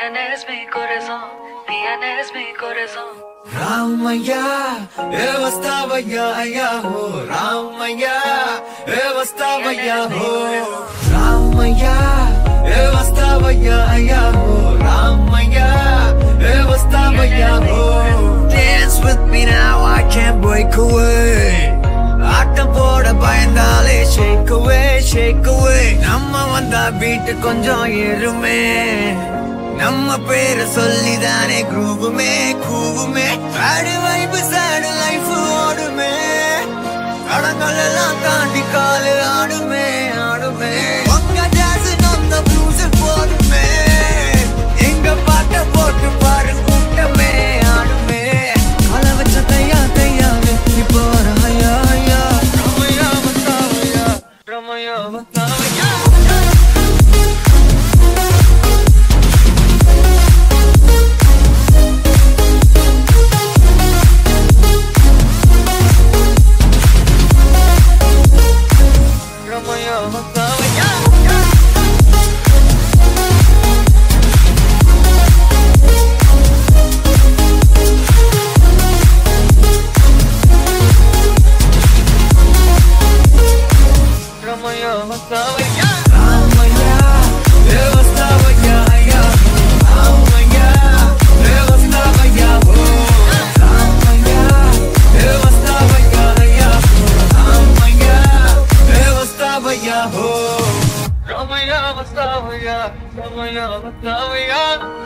Tienes mi corazón, tienes mi corazón. రామయ్యా ఏ వస్తావయ్యా అయ్యా హో రామయ్యా ఏ వస్తావయ్యా హో రామయ్యా ఏ వస్తావయ్యా అయ్యా హో రామయ్యా ఏ వస్తావయ్యా హో Dance with me now I can't break away ஆட்டம் போட பயந்தாலே shake away shake away நம்ம வந்தா பீட்டு கொஞ்சம் ஏறுமே நம்ம பேரை சொல்லிதானே குரூவுமே கூவுமே. ஆடு வைப்பு சேடு லைஃப் ஓடுமே. கடங்கள் எல்லாம் தாண்டி காலு ஆடுமே ஆடுமே. உங்க ஜாஸ் நம்ம ப்ளூஸ் போடுமே. எங்க பாட்ட போட்டு பாரு கூட்டமே ஆடுமே. கால வச்ச தையா தையாவே இப்போ ரமையா ரமையா ரமையா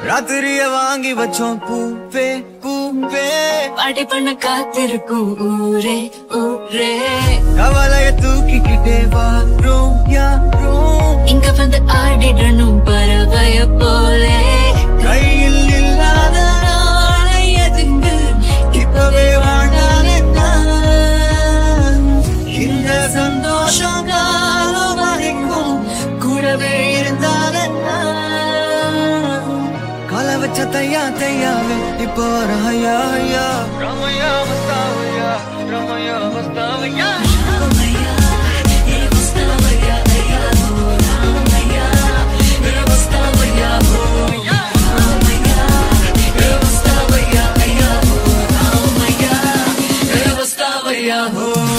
ராத்திரிய வாங்கி வச்சோம் பூவே பூவே பாட்டி பண்ண காத்திருக்கும் ஊரே ஊரே. கவலைய தூக்கிக்கிட்டே வாரோம் வச்ச தையா தையாவே இப்போ வர ஹையா ஹையா ரமையா வஸ்தாவையா ரமையா வஸ்தாவையா Yeah.